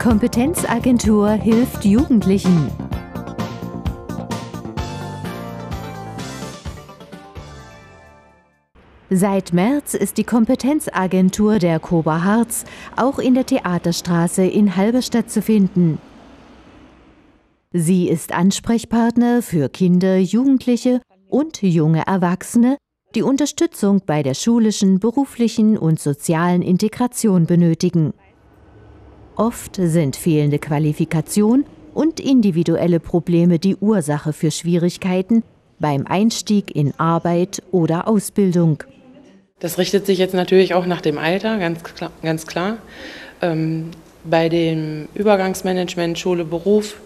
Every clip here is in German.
Kompetenzagentur hilft Jugendlichen. Seit März ist die Kompetenzagentur der Koba Harz auch in der Theaterstraße in Halberstadt zu finden. Sie ist Ansprechpartner für Kinder, Jugendliche und junge Erwachsene, die Unterstützung bei der schulischen, beruflichen und sozialen Integration benötigen. Oft sind fehlende Qualifikation und individuelle Probleme die Ursache für Schwierigkeiten beim Einstieg in Arbeit oder Ausbildung. Das richtet sich jetzt natürlich auch nach dem Alter, ganz klar. Ganz klar. Ähm, bei dem Übergangsmanagement Schule Beruf,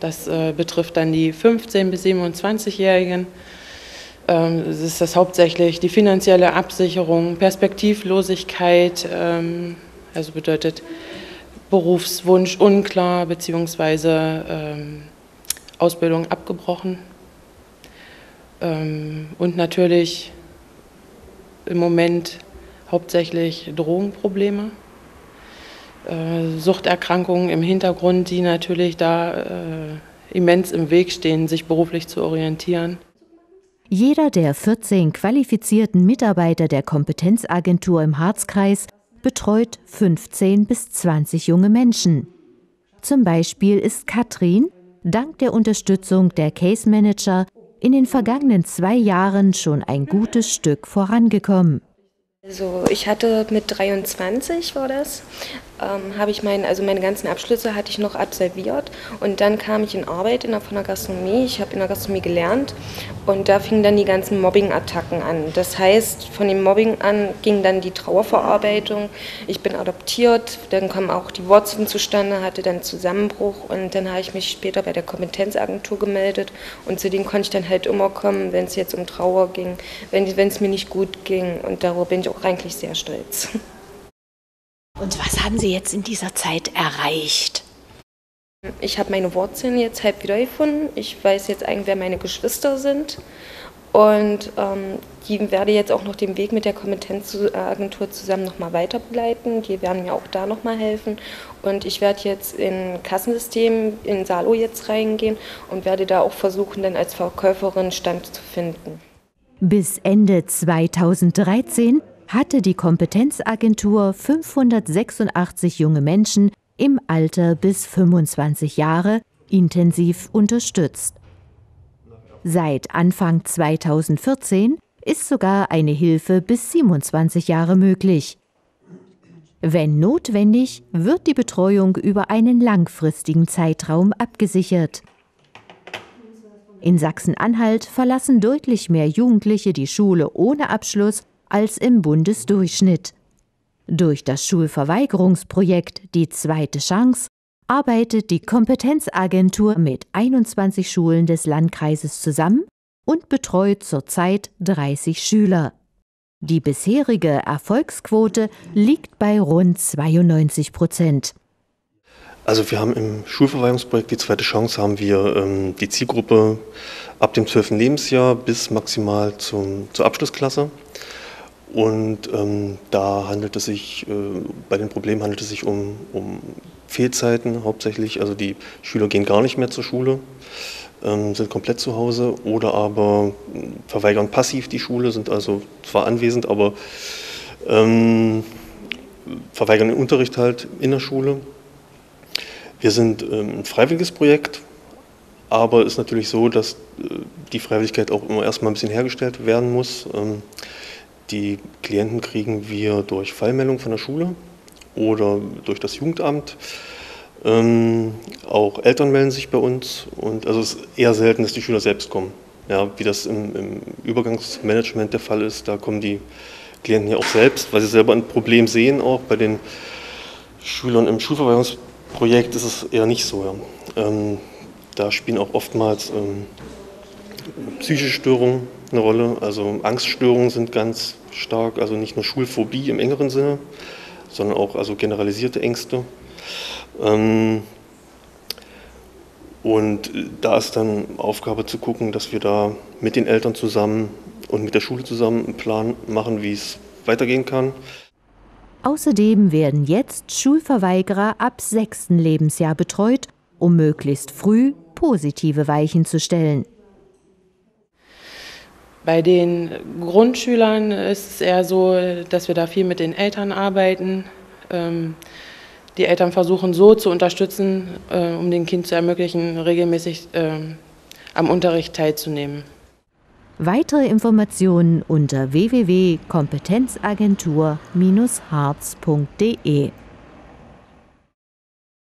das äh, betrifft dann die 15- bis 27-Jährigen, ähm, ist das hauptsächlich die finanzielle Absicherung, Perspektivlosigkeit, ähm, also bedeutet Berufswunsch unklar bzw. Ähm, Ausbildung abgebrochen. Ähm, und natürlich im Moment hauptsächlich Drogenprobleme, äh, Suchterkrankungen im Hintergrund, die natürlich da äh, immens im Weg stehen, sich beruflich zu orientieren. Jeder der 14 qualifizierten Mitarbeiter der Kompetenzagentur im Harzkreis betreut 15 bis 20 junge Menschen. Zum Beispiel ist Katrin dank der Unterstützung der Case Manager in den vergangenen zwei Jahren schon ein gutes Stück vorangekommen. Also ich hatte mit 23 war das, ähm, habe ich mein, also meine ganzen Abschlüsse hatte ich noch absolviert und dann kam ich in Arbeit in der, von der Gastronomie. Ich habe in der Gastronomie gelernt und da fingen dann die ganzen Mobbing-Attacken an. Das heißt, von dem Mobbing an ging dann die Trauerverarbeitung. Ich bin adoptiert, dann kamen auch die Wurzeln zustande, hatte dann Zusammenbruch und dann habe ich mich später bei der Kompetenzagentur gemeldet und zu denen konnte ich dann halt immer kommen, wenn es jetzt um Trauer ging, wenn es mir nicht gut ging und darüber bin ich auch eigentlich sehr stolz. Und was haben Sie jetzt in dieser Zeit erreicht? Ich habe meine Wurzeln jetzt halb wiedergefunden. Ich weiß jetzt eigentlich, wer meine Geschwister sind. Und ähm, die werde jetzt auch noch den Weg mit der Kompetenzagentur zusammen nochmal weiter begleiten. Die werden mir auch da nochmal helfen. Und ich werde jetzt in Kassensystem in Salo jetzt reingehen und werde da auch versuchen, dann als Verkäuferin Stand zu finden. Bis Ende 2013 hatte die Kompetenzagentur 586 junge Menschen im Alter bis 25 Jahre intensiv unterstützt. Seit Anfang 2014 ist sogar eine Hilfe bis 27 Jahre möglich. Wenn notwendig, wird die Betreuung über einen langfristigen Zeitraum abgesichert. In Sachsen-Anhalt verlassen deutlich mehr Jugendliche die Schule ohne Abschluss als im Bundesdurchschnitt. Durch das Schulverweigerungsprojekt Die zweite Chance arbeitet die Kompetenzagentur mit 21 Schulen des Landkreises zusammen und betreut zurzeit 30 Schüler. Die bisherige Erfolgsquote liegt bei rund 92 Prozent. Also wir haben im Schulverweigerungsprojekt Die zweite Chance haben wir ähm, die Zielgruppe ab dem 12. Lebensjahr bis maximal zum, zur Abschlussklasse. Und ähm, da handelt es sich, äh, bei den Problemen handelt es sich um, um, Fehlzeiten hauptsächlich. Also die Schüler gehen gar nicht mehr zur Schule, ähm, sind komplett zu Hause oder aber verweigern passiv die Schule, sind also zwar anwesend, aber ähm, verweigern den Unterricht halt in der Schule. Wir sind ähm, ein freiwilliges Projekt, aber es ist natürlich so, dass äh, die Freiwilligkeit auch immer erstmal ein bisschen hergestellt werden muss. Die Klienten kriegen wir durch Fallmeldung von der Schule oder durch das Jugendamt. Ähm, auch Eltern melden sich bei uns und also es ist eher selten, dass die Schüler selbst kommen. Ja, wie das im, im Übergangsmanagement der Fall ist, da kommen die Klienten ja auch selbst, weil sie selber ein Problem sehen. Auch bei den Schülern im Schulverwaltungsprojekt ist es eher nicht so. Ja. Ähm, da spielen auch oftmals ähm, psychische Störungen eine Rolle. Also Angststörungen sind ganz stark, also nicht nur Schulphobie im engeren Sinne, sondern auch also generalisierte Ängste. Ähm, und da ist dann Aufgabe zu gucken, dass wir da mit den Eltern zusammen und mit der Schule zusammen einen Plan machen, wie es weitergehen kann. Außerdem werden jetzt Schulverweigerer ab sechsten Lebensjahr betreut, um möglichst früh positive Weichen zu stellen. Bei den Grundschülern ist es eher so, dass wir da viel mit den Eltern arbeiten. Ähm, die Eltern versuchen so zu unterstützen, äh, um dem Kind zu ermöglichen, regelmäßig ähm, am Unterricht teilzunehmen. Weitere Informationen unter www.kompetenzagentur-harz.de